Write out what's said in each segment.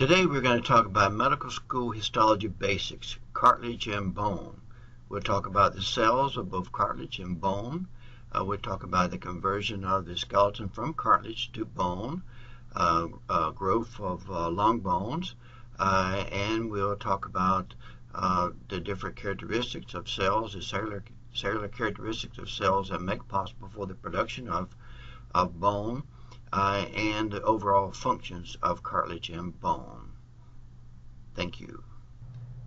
Today we're going to talk about medical school histology basics, cartilage and bone. We'll talk about the cells of both cartilage and bone. Uh, we'll talk about the conversion of the skeleton from cartilage to bone, uh, uh, growth of uh, long bones, uh, and we'll talk about uh, the different characteristics of cells, the cellular, cellular characteristics of cells that make possible for the production of, of bone uh, and the overall functions of cartilage and bone. Thank you.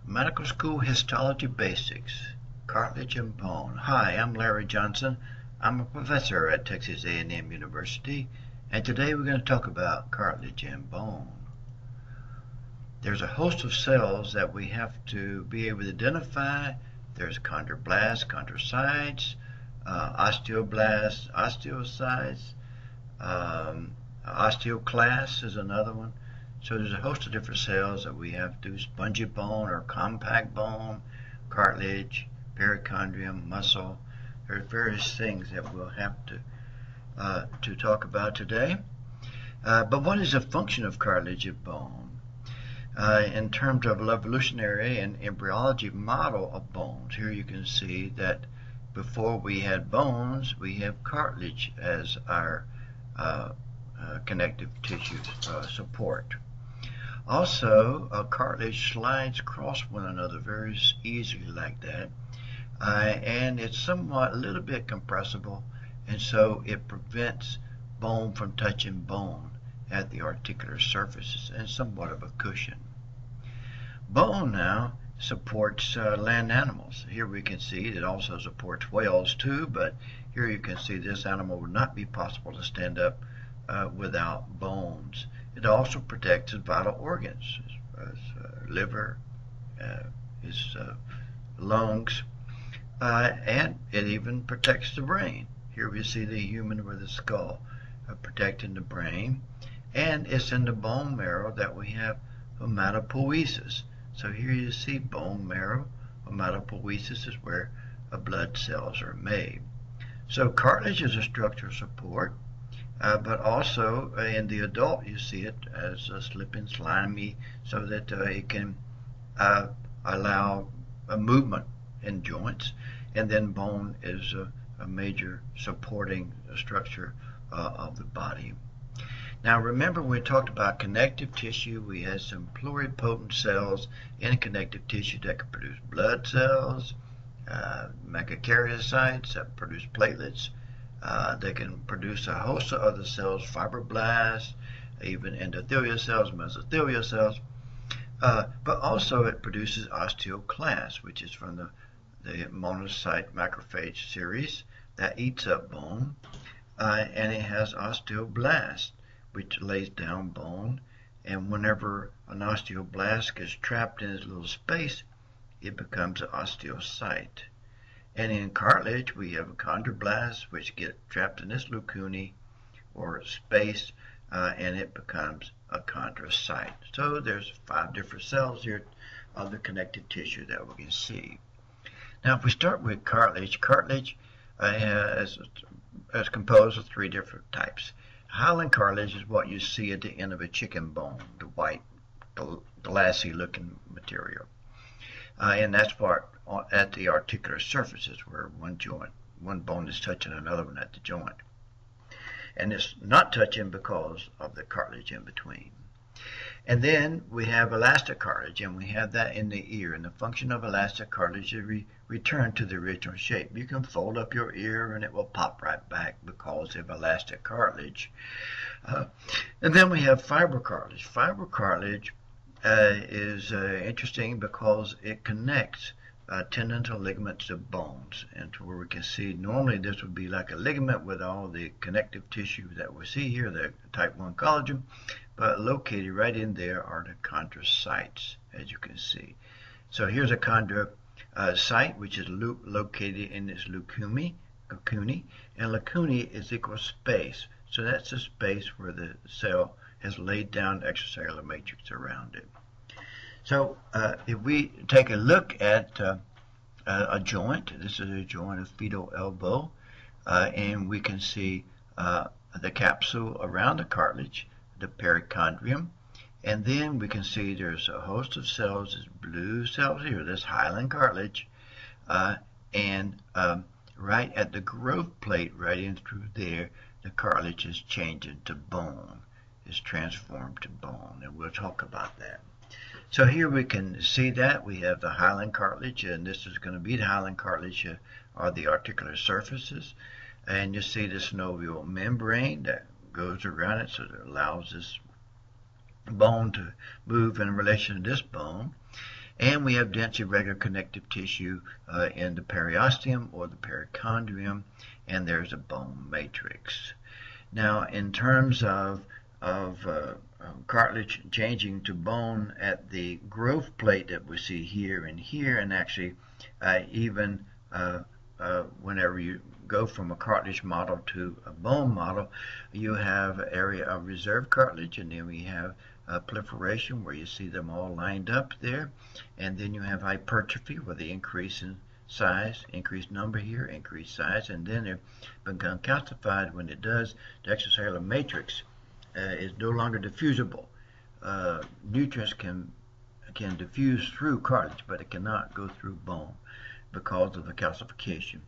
Medical School Histology Basics, Cartilage and Bone. Hi, I'm Larry Johnson. I'm a professor at Texas A&M University, and today we're going to talk about cartilage and bone. There's a host of cells that we have to be able to identify. There's chondroblasts, chondrocytes, uh, osteoblasts, osteocytes, um, osteoclast is another one. So there's a host of different cells that we have to do spongy bone or compact bone, cartilage, perichondrium, muscle. There are various things that we'll have to uh, to talk about today. Uh, but what is the function of cartilage of bone? Uh, in terms of evolutionary and embryology model of bones, here you can see that before we had bones, we have cartilage as our connective tissue uh, support. Also, cartilage slides across one another very easily like that, and it's somewhat a little bit compressible, and so it prevents bone from touching bone at the articular surfaces and somewhat of a cushion. Bone now supports uh, land animals. Here we can see it also supports whales too, but here you can see this animal would not be possible to stand up uh, without bones. It also protects his vital organs, his, his uh, liver, uh, his uh, lungs, uh, and it even protects the brain. Here we see the human with the skull protecting the brain, and it's in the bone marrow that we have hematopoiesis so here you see bone marrow. Hematopoiesis is where blood cells are made. So cartilage is a structural support, uh, but also uh, in the adult you see it as a slipping slimy so that uh, it can uh, allow a movement in joints. And then bone is a, a major supporting structure uh, of the body. Now remember we talked about connective tissue, we had some pluripotent cells in connective tissue that can produce blood cells, uh, megakaryocytes that produce platelets. Uh, they can produce a host of other cells, fibroblasts, even endothelial cells, mesothelial cells. Uh, but also it produces osteoclasts, which is from the, the monocyte macrophage series that eats up bone. Uh, and it has osteoblasts, which lays down bone. And whenever an osteoblast gets trapped in this little space, it becomes an osteocyte. And in cartilage, we have chondroblasts, which get trapped in this lacunae or space, uh, and it becomes a chondrocyte. So there's five different cells here of the connective tissue that we can see. Now, if we start with cartilage, cartilage uh, is, is composed of three different types. Hyaline cartilage is what you see at the end of a chicken bone, the white, glassy looking material. Uh, and that's what at the articular surfaces where one joint, one bone is touching another one at the joint. And it's not touching because of the cartilage in between. And then we have elastic cartilage, and we have that in the ear. And the function of elastic cartilage is re return to the original shape. You can fold up your ear and it will pop right back because of elastic cartilage. Uh, and then we have fibrocartilage. Fibrocartilage uh, is uh, interesting because it connects uh, tendons or ligaments to bones. And to where we can see, normally this would be like a ligament with all the connective tissue that we see here, the type 1 collagen but located right in there are the chondrocytes, as you can see. So here's a chondrocyte, which is lo located in this lacunae, and lacunae is equal space. So that's the space where the cell has laid down extracellular matrix around it. So uh, if we take a look at uh, a joint, this is a joint of fetal elbow, uh, and we can see uh, the capsule around the cartilage, the perichondrium, And then we can see there's a host of cells, there's blue cells here, this hyaline cartilage, uh, and um, right at the growth plate, right in through there, the cartilage is changing to bone, is transformed to bone, and we'll talk about that. So here we can see that we have the hyaline cartilage, and this is going to be the hyaline cartilage uh, are the articular surfaces, and you see the synovial membrane that goes around it, so it allows this bone to move in relation to this bone. And we have dense irregular connective tissue uh, in the periosteum or the perichondrium, and there's a bone matrix. Now, in terms of, of uh, cartilage changing to bone at the growth plate that we see here and here, and actually uh, even uh, uh, whenever you go from a cartilage model to a bone model, you have area of reserve cartilage, and then we have proliferation where you see them all lined up there. And then you have hypertrophy where they increase in size, increased number here, increased size, and then they become calcified. When it does, the extracellular matrix is no longer diffusible. Uh, nutrients can can diffuse through cartilage, but it cannot go through bone because of the calcification.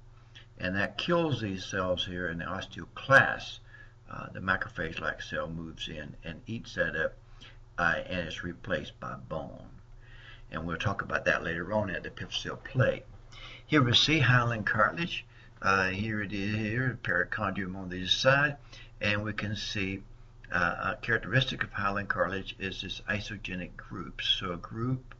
And that kills these cells here in the osteoclast. Uh, the macrophage-like cell moves in and eats that up uh, and is replaced by bone. And we'll talk about that later on at the epiphyseal plate. Here we see hyaline cartilage. Uh, here it is here, perichondrium on the side, and we can see uh, a characteristic of hyaline cartilage is this isogenic groups. So a group,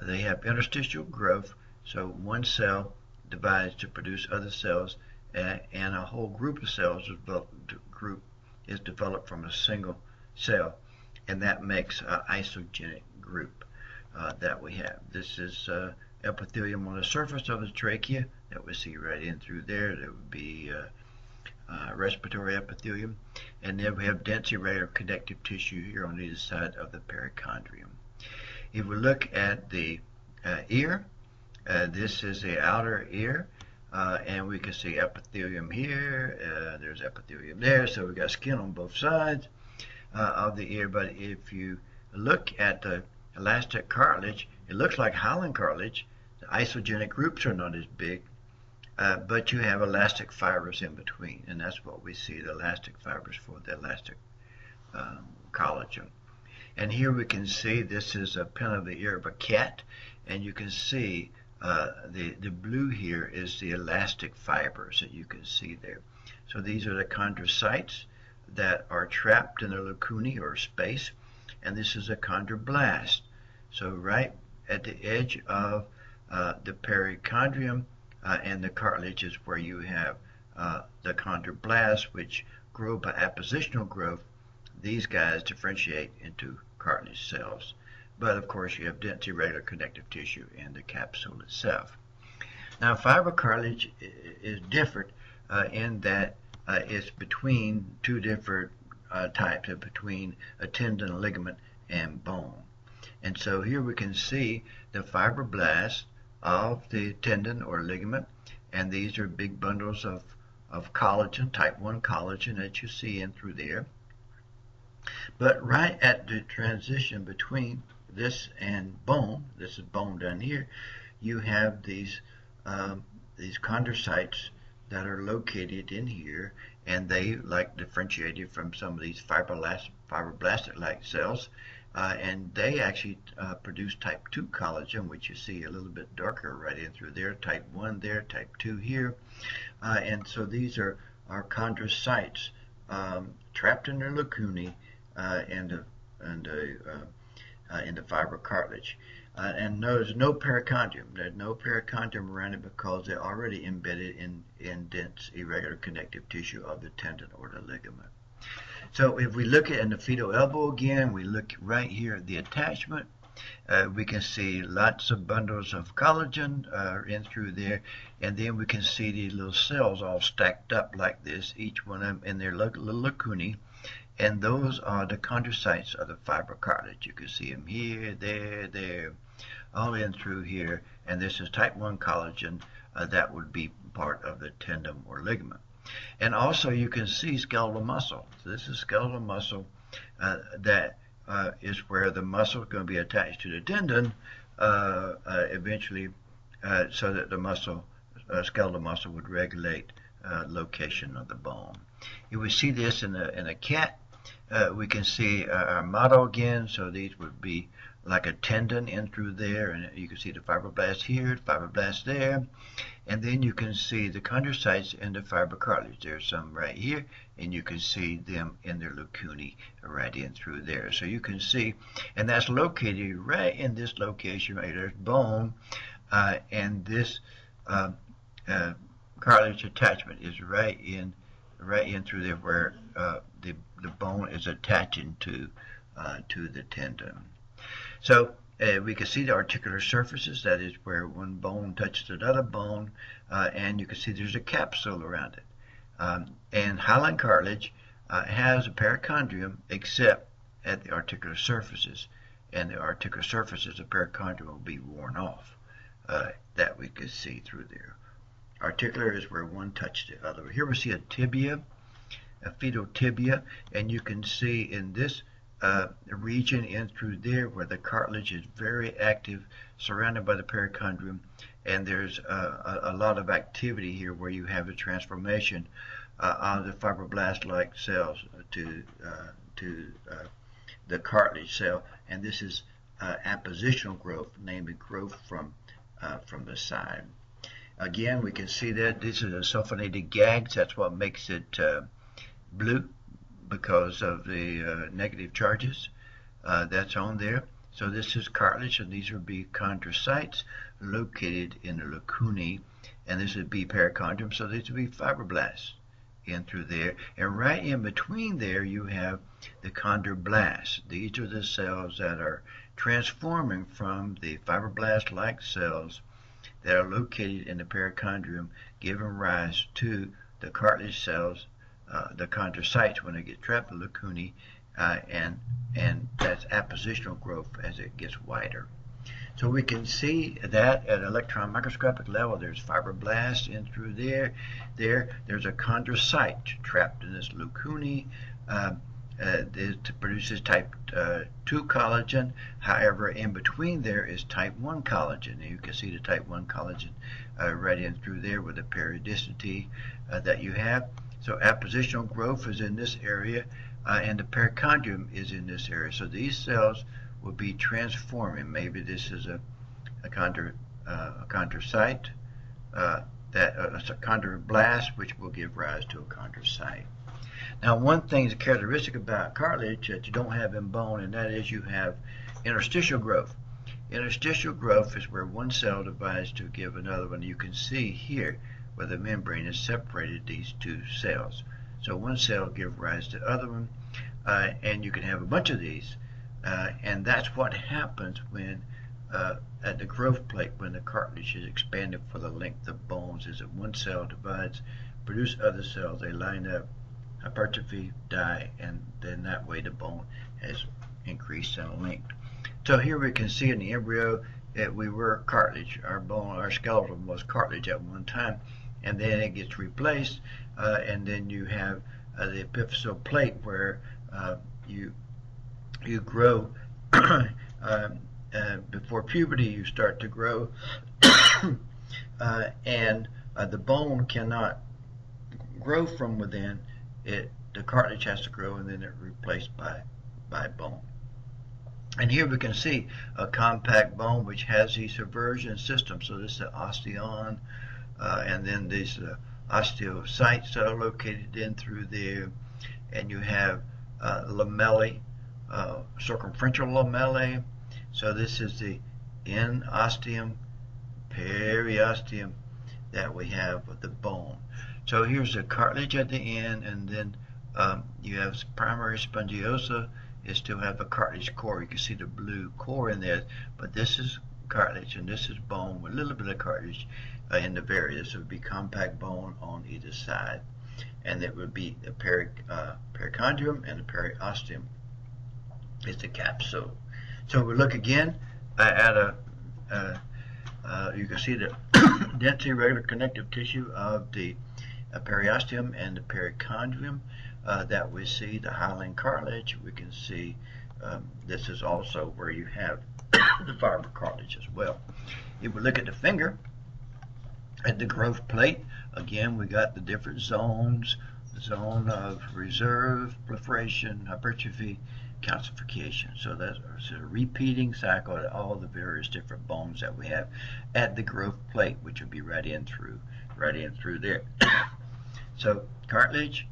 they have interstitial growth, so one cell divides to produce other cells, uh, and a whole group of cells is group is developed from a single cell and that makes an isogenic group uh, that we have. This is uh, epithelium on the surface of the trachea that we see right in through there. That would be uh, respiratory epithelium. And then we have dense irregular connective tissue here on either side of the perichondrium. If we look at the uh, ear, uh, this is the outer ear. Uh, and we can see epithelium here, uh, there's epithelium there, so we've got skin on both sides uh, of the ear. But if you look at the elastic cartilage, it looks like hyaline cartilage. The isogenic groups are not as big, uh, but you have elastic fibers in between, and that's what we see, the elastic fibers for the elastic um, collagen. And here we can see this is a pin of the ear of a cat, and you can see uh, the, the blue here is the elastic fibers that you can see there. So these are the chondrocytes, that are trapped in the lacunae or space, and this is a chondroblast. So right at the edge of uh, the perichondrium uh, and the cartilage is where you have uh, the chondroblast, which grow by appositional growth. These guys differentiate into cartilage cells. But of course, you have dense irregular connective tissue in the capsule itself. Now, fibrocartilage is different uh, in that uh, is between two different uh, types, of between a tendon, ligament, and bone. And so here we can see the fibroblasts of the tendon or ligament, and these are big bundles of, of collagen, type 1 collagen that you see in through there. But right at the transition between this and bone, this is bone down here, you have these um, these chondrocytes that are located in here and they like differentiated from some of these fibroblast, fibroblastic-like cells uh, and they actually uh, produce type 2 collagen which you see a little bit darker right in through there type 1 there type 2 here uh, and so these are our chondrocytes um, trapped in their lacunae uh, and, and uh, uh, in the fibrocartilage and there's no perichondrium. There's no perichondrium around it because they're already embedded in, in dense irregular connective tissue of the tendon or the ligament. So if we look at in the fetal elbow again, we look right here at the attachment. Uh, we can see lots of bundles of collagen uh, in through there, and then we can see these little cells all stacked up like this, each one of them in their little lacunae, and those are the chondrocytes of the fibrocartilage. You can see them here, there, there, all in through here, and this is type 1 collagen uh, that would be part of the tendon or ligament. And also you can see skeletal muscle. So this is skeletal muscle uh, that uh, is where the muscle is going to be attached to the tendon uh, uh, eventually uh, so that the muscle, skeletal muscle would regulate location of the bone. You would see this in a, in a cat. we can see our model again, so these would be like a tendon in through there, and you can see the fibroblast here, fibroblast there, and then you can see the chondrocytes and the fibrocartilage. There's some right here, and you can see them in their lacunae right in through there. So you can see, and that's located right in this location right There's bone, uh, and this uh, uh, cartilage attachment is right in, right in through there where uh, the the bone is attaching to uh, to the tendon. So uh, we can see the articular surfaces, that is where one bone touches another bone, uh, and you can see there's a capsule around it. Um, and hyaline cartilage uh, has a perichondrium except at the articular surfaces, and the articular surfaces of perichondrium will be worn off. Uh, that we can see through there. Articular is where one touched the other. Here we see a tibia, a fetal tibia, and you can see in this uh, region in through there where the cartilage is very active, surrounded by the perichondrium, and there's a, a, lot of activity here where you have a transformation uh, of the fibroblast-like cells to uh, to uh, the cartilage cell, and this is uh, appositional growth, namely growth from uh, from the side. Again, we can see that this is a sulfonated GAGs. That's what makes it blue because of the uh, negative charges uh, that's on there. So this is cartilage, and these would be chondrocytes located in the lacunae, and this would be perichondrium, so these would be fibroblasts in through there. And right in between there, you have the chondroblasts. These are the cells that are transforming from the fibroblast-like cells that are located in the perichondrium, giving rise to the cartilage cells uh, the chondrocytes when they get trapped in the lacunae, uh, and and that's appositional growth as it gets wider. So we can see that at electron microscopic level, there's fibroblasts in through there. There, there's a chondrocyte trapped in this lacunae. Uh, uh, it produces type uh, 2 collagen. However, in between there is type 1 collagen. You can see the type 1 collagen uh, right in through there with the periodicity uh, that you have. So appositional growth is in this area, uh, and the perichondrium is in this area. So these cells will be transforming. Maybe this is a, a, chondro, uh, a chondrocyte, uh, that uh, a chondroblast, which will give rise to a chondrocyte. Now, one thing is characteristic about cartilage that you don't have in bone, and that is you have interstitial growth. Interstitial growth is where one cell divides to give another one. You can see here where the membrane has separated these two cells. So one cell gives rise to the other one, uh, and you can have a bunch of these. Uh, and that's what happens when uh, at the growth plate, when the cartilage is expanded for the length of bones, is that one cell divides, produce other cells, they line up, hypertrophy, die, and then that way the bone has increased in length. So here we can see in the embryo that we were cartilage. Our bone, our skeleton was cartilage at one time and then it gets replaced, uh, and then you have uh, the epiphyseal plate where uh, you you grow um, uh, before puberty. You start to grow, uh, and the bone cannot grow from within. It the cartilage has to grow, and then it's replaced by by bone. And here we can see a compact bone which has these Haversian systems. So this is the osteon, and then these uh, osteocytes are located in through there, and you have uh, lamellae, uh, circumferential lamellae. So this is the endosteum, periosteum that we have with the bone. So here's the cartilage at the end, and then um, you have primary spongiosa. Is to have a cartilage core. You can see the blue core in there, but this is cartilage and this is bone with a little bit of cartilage uh, in the various. It would be compact bone on either side. And it would be the peri, uh, perichondrium and the periosteum is the capsule. So we look again uh, at a, uh, uh, you can see the densely regular connective tissue of the uh, periosteum and the perichondrium that we see the hyaline cartilage. We can see um, this is also where you have the fiber cartilage as well. If we look at the finger, at the growth plate, again, we got the different zones, the zone of reserve, proliferation, hypertrophy, calcification. So that's a repeating cycle of all the various different bones that we have at the growth plate, which will be right in through, right in through there. so cartilage,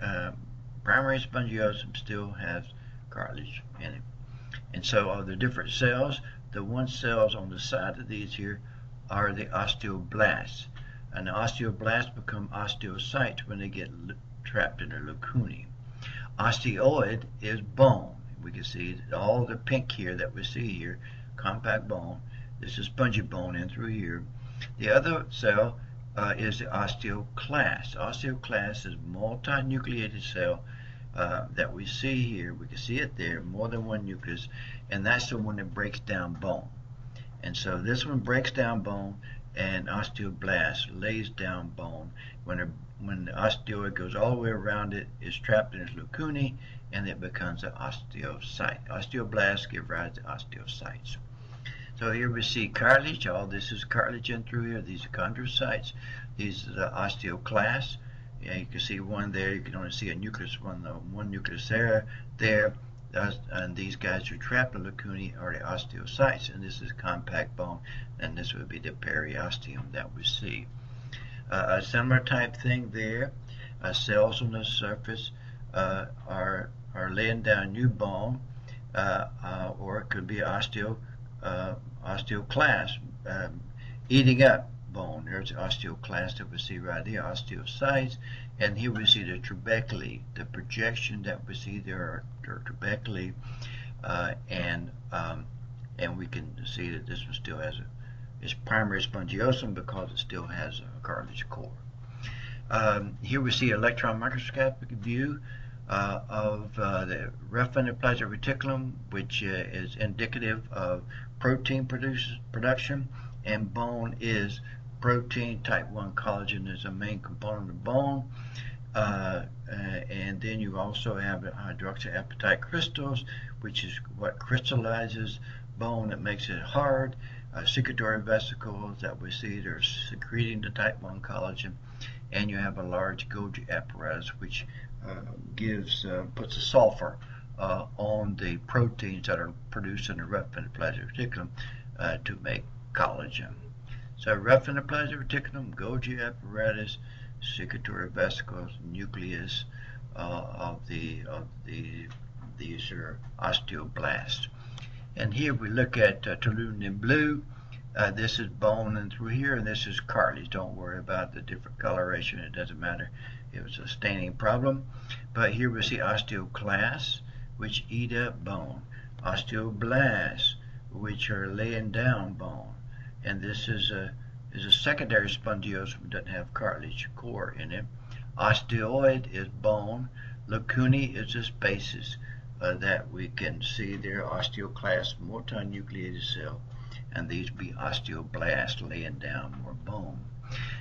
um, primary spongiosum still has cartilage in it. And so of the different cells, the one cells on the side of these here are the osteoblasts. And the osteoblasts become osteocytes when they get trapped in the lacunae. Osteoid is bone. We can see all the pink here that we see here, compact bone. This is spongy bone in through here. The other cell uh, is the osteoclast. Osteoclast is a multinucleated cell uh, that we see here. We can see it there, more than one nucleus, and that's the one that breaks down bone. And so this one breaks down bone, and osteoblast lays down bone. When, a, when the osteoid goes all the way around it, it's trapped in its lacunae, and it becomes an osteocyte. Osteoblasts give rise to osteocytes. So here we see cartilage. All this is cartilage in through here. These are chondrocytes. These are the osteoclasts. Yeah, you can see one there. You can only see a nucleus, one, the one nucleus there. There, and these guys who trap the lacunae are the osteocytes, and this is compact bone, and this would be the periosteum that we see. Uh, a similar type thing there. Uh, cells on the surface uh, are are laying down new bone, uh, uh, or it could be osteo uh, osteoclast um, eating up bone. There's the osteoclast that we see right there, osteocytes, and here we see the trabeculae, the projection that we see there are, trabeculae, uh, and um, and we can see that this one still has a its primary spongiosum because it still has a cartilage core. Um, here we see electron microscopic view uh, of uh, the endoplasmic reticulum, which uh, is indicative of protein produce, production, and bone is protein. Type 1 collagen is a main component of bone. Uh, uh, and then you also have hydroxyapatite crystals, which is what crystallizes bone that makes it hard. Uh, secretory vesicles that we see that are secreting the type 1 collagen. And you have a large Golgi apparatus, which uh, gives uh, puts a sulfur uh, on the proteins that are produced in the left endoplasmic reticulum to make collagen. So left endoplasmic reticulum, Golgi apparatus, secretory vesicles, nucleus of the of the these are osteoblasts. And here we look at uh, in blue. Uh, this is bone and through here, and this is cartilage. Don't worry about the different coloration. It doesn't matter. It was a staining problem. But here we see osteoclasts, which eat up bone. Osteoblasts, which are laying down bone. And this is a, is a secondary spongiosum, doesn't have cartilage core in it. Osteoid is bone. Lacunae is the spaces uh, that we can see there. Osteoclast, multinucleated cell. And these be osteoblasts laying down more bone.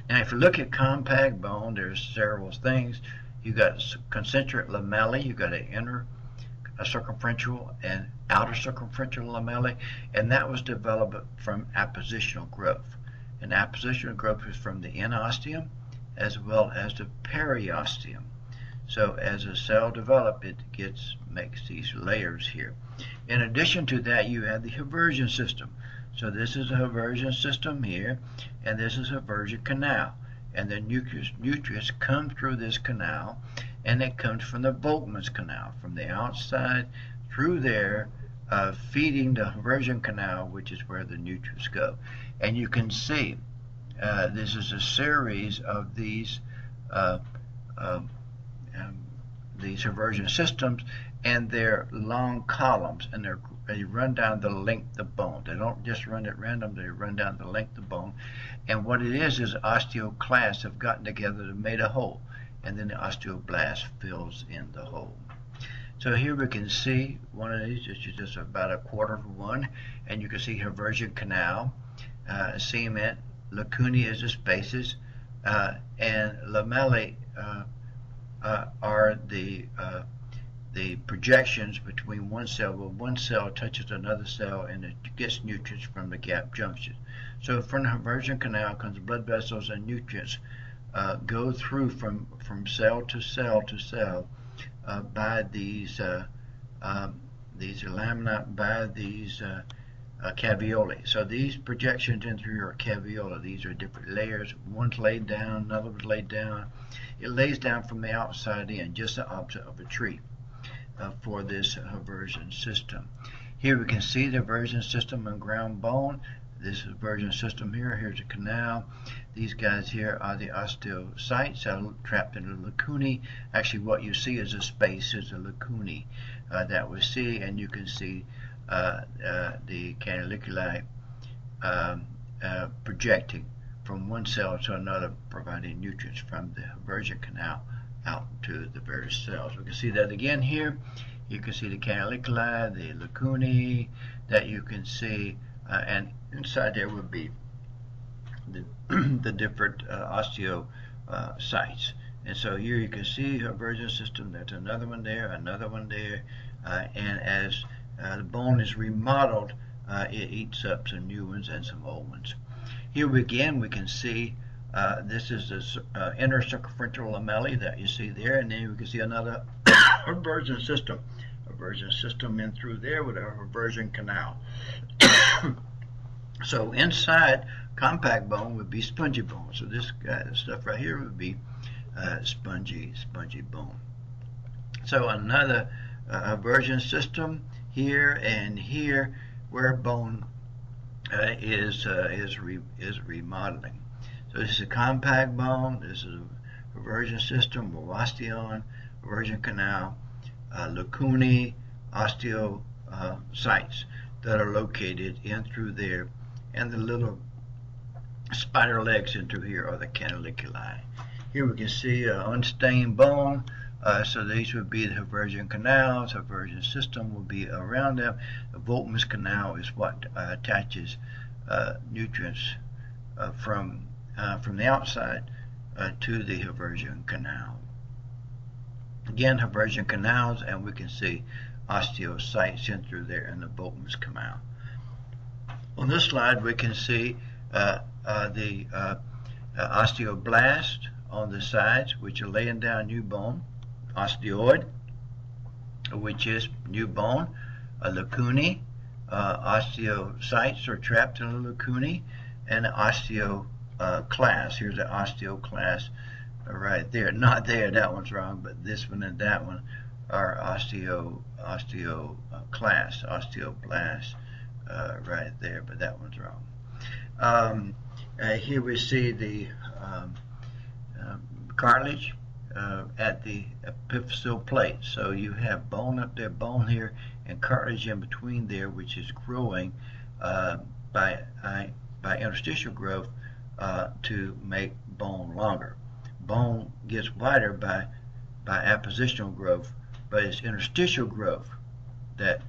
Now, if you look at compact bone, there's several things. You got concentric lamellae, you got an inner a circumferential and outer circumferential lamellae, and that was developed from appositional growth. And appositional growth is from the endosteum as well as the periosteum. So as a cell develops, it gets makes these layers here. In addition to that, you have the Haversian system. So this is a Haversian system here, and this is a Haversian canal. And the nucleus, nutrients come through this canal, and it comes from the Volkmann's canal, from the outside through there, uh, feeding the Haversian canal, which is where the nutrients go. And you can see uh, this is a series of these uh, um, um these Haversian systems, and they're long columns, and they're they run down the length of bone. They don't just run at random, they run down the length of bone. And what it is is osteoclasts have gotten together and made a hole, and then the osteoblast fills in the hole. So here we can see one of these, which is just about a quarter of one, and you can see Haversian canal, uh, cement, lacunae is the spaces, uh, and lamellae uh, uh, are the uh, the projections between one cell, where one cell touches another cell and it gets nutrients from the gap junction. So from the Haversian canal comes blood vessels and nutrients uh, go through from, from cell to cell to cell uh, by these uh, um, these lamina by these uh, uh. So these projections in through are caveola. These are different layers. One's laid down, another one's laid down. It lays down from the outside in, just the opposite of a tree uh, for this Haversian system. Here we can see the Haversian system and ground bone. This is Haversian system here. Here's a canal. These guys here are the osteocytes that trapped in the lacunae. Actually, what you see is a space, is a lacunae uh, that we see, and you can see uh, uh, the canaliculi um, uh, projecting from one cell to another, providing nutrients from the Haversian canal out to the various cells. We can see that again here. You can see the canaliculi, the lacunae that you can see, uh, and inside there would be the, the different uh, osteocytes. And so here you can see a Haversian system. There's another one there, another one there, uh, and as uh, the bone is remodeled, uh, it eats up some new ones and some old ones. Here again, we can see uh, this is the uh, inner circumferential lamellae that you see there, and then we can see another Haversian system. Haversian system in through there with a Haversian canal. so inside compact bone would be spongy bone. So this guy, stuff right here would be uh, spongy, spongy bone. So another uh, Haversian system here and here where bone uh, is uh, is re is remodeling. So this is a compact bone. This is a Haversian system, osteon, Haversian canal, uh, lacunae, osteocytes uh, that are located in through there, and the little spider legs into here are the canaliculi. Here we can see an unstained bone. Uh, so these would be the Haversian canals. Haversian system will be around them. The Volkmann's canal is what uh, attaches uh, nutrients uh, from uh, from the outside uh, to the Haversian canal. Again, Haversian canals, and we can see osteocytes in through there in the Volkmann's canal. On this slide, we can see uh, uh, the uh, uh, osteoblast on the sides, which are laying down new bone, osteoid, which is new bone, a lacunae, osteocytes are trapped in a lacunae, and osteoclast. uh. Here's the osteoclast right there. Not there, that one's wrong, but this one and that one are osteo osteoclast, osteoblast uh, right there, but that one's wrong. Um, uh, here we see the um, um cartilage uh, at the epiphyseal plate. So you have bone up there, bone here, and cartilage in between there, which is growing uh, by, by interstitial growth uh, to make bone longer. Bone gets wider by by appositional growth, but it's interstitial growth that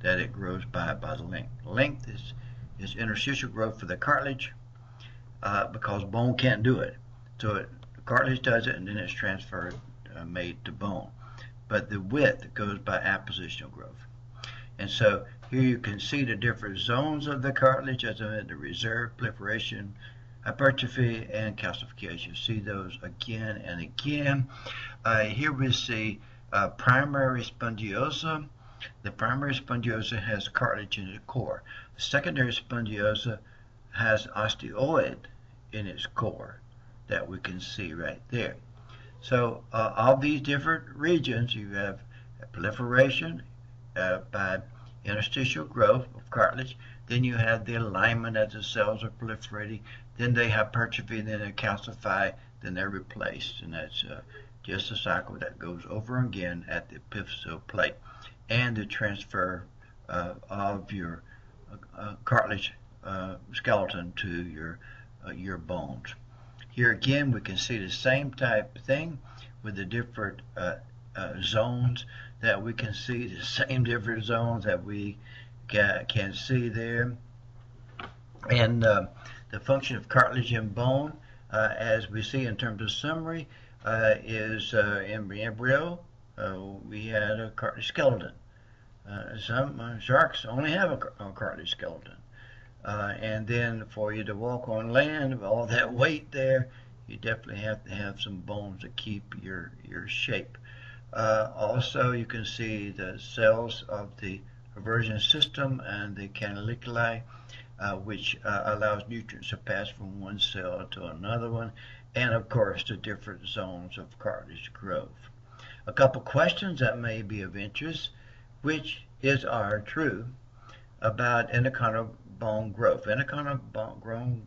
that it grows by by the length. Length is is interstitial growth for the cartilage uh, because bone can't do it. So it, cartilage does it, and then it's transferred, uh, made to bone. But the width goes by appositional growth. And so here you can see the different zones of the cartilage as in the reserve, proliferation, hypertrophy and calcification. See those again and again. Uh, here we see uh, primary spongiosa. The primary spongiosa has cartilage in its core. The secondary spongiosa has osteoid in its core that we can see right there. So uh, all these different regions, you have proliferation uh, by interstitial growth of cartilage. Then you have the alignment as the cells are proliferating. Then they hypertrophy, then they calcify, then they're replaced. And that's uh, just a cycle that goes over again at the epiphyseal plate. And the transfer uh, of your uh, cartilage uh, skeleton to your, uh, your bones. Here again, we can see the same type of thing with the different uh, zones that we can see, the same different zones that we can, see there. And the function of cartilage and bone, uh, as we see in terms of summary, uh, is uh, in embryo, uh, we had a cartilage skeleton. Uh, some uh, sharks only have a, cartilage skeleton. Uh, and then for you to walk on land with all that weight there, you definitely have to have some bones to keep your, your shape. Uh, also, you can see the cells of the Haversian system and the canaliculi, uh, which uh, allows nutrients to pass from one cell to another one, and of course the different zones of cartilage growth. A couple questions that may be of interest, which is are true about endochondral bone growth. Endochondral bone,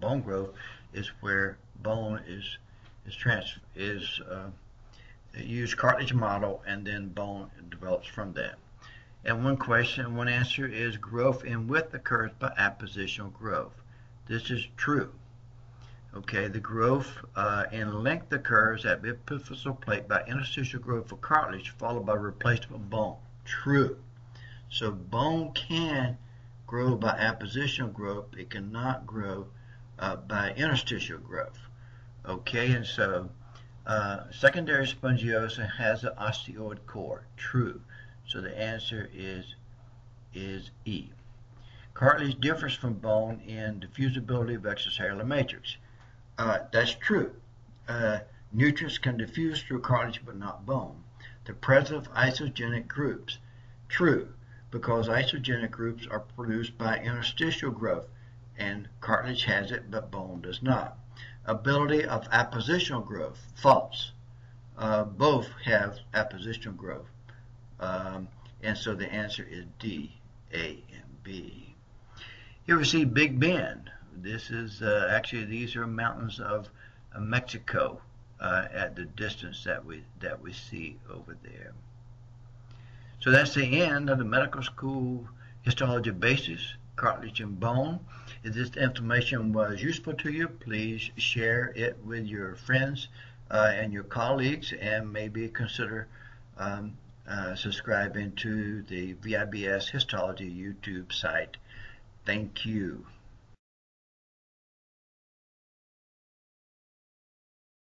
bone growth is where bone is is trans is uh, use cartilage model and then bone develops from that. And one question, one answer is growth in width occurs by appositional growth. This is true. Okay, the growth uh, in length occurs at the epiphyseal plate by interstitial growth of cartilage followed by replacement bone. True. So bone can grow by appositional growth. It cannot grow uh, by interstitial growth. Okay, and so uh, secondary spongiosa has an osteoid core. True. So the answer is is E. Cartilage differs from bone in diffusibility of extracellular matrix. Uh, that's true. Uh, nutrients can diffuse through cartilage but not bone. The presence of isogenic groups. True, because isogenic groups are produced by interstitial growth, and cartilage has it but bone does not. Ability of appositional growth. False. Uh, both have appositional growth. Um, and so the answer is D, A, and B. Here we see Big Bend. This is uh, actually these are mountains of Mexico uh, at the distance that we that we see over there. So that's the end of the medical school histology basis, cartilage and bone. If this information was useful to you, please share it with your friends uh, and your colleagues, and maybe consider um, uh, subscribing to the VIBS Histology YouTube site. Thank you.